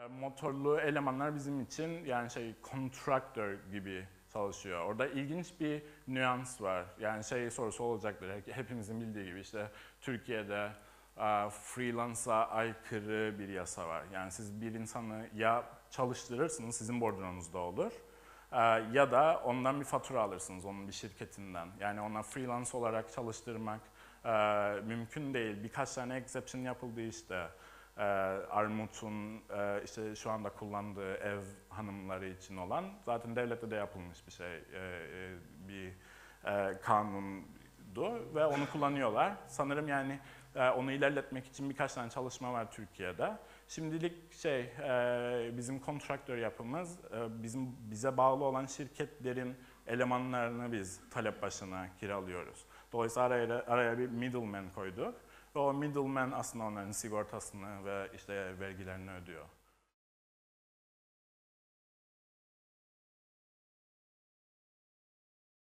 E, Motorlu elemanlar bizim için yani şey contractor gibi çalışıyor. Orada ilginç bir nüans var. Yani şey sorusu olacaktır. Hep- Hepimizin bildiği gibi işte Türkiye'de e, freelance'a aykırı bir yasa var. Yani siz bir insanı ya çalıştırırsınız, sizin bordronuzda olur. e, Ya da ondan bir fatura alırsınız, onun bir şirketinden. Yani ona freelance olarak çalıştırmak mümkün değil. Birkaç tane exception yapıldı işte. E, Armut'un e, işte şu anda kullandığı ev hanımları için olan zaten devlette de yapılmış bir şey, e, e, bir e, kanundu ve onu kullanıyorlar. Sanırım yani e, onu ilerletmek için birkaç tane çalışma var Türkiye'de. Şimdilik şey e, bizim kontraktör yapımız e, bizim bize bağlı olan şirketlerin elemanlarını biz talep başına kiralıyoruz. Dolayısıyla araya, araya bir middleman koyduk. O middleman aslında onların sigortasını ve işte vergilerini ödüyor.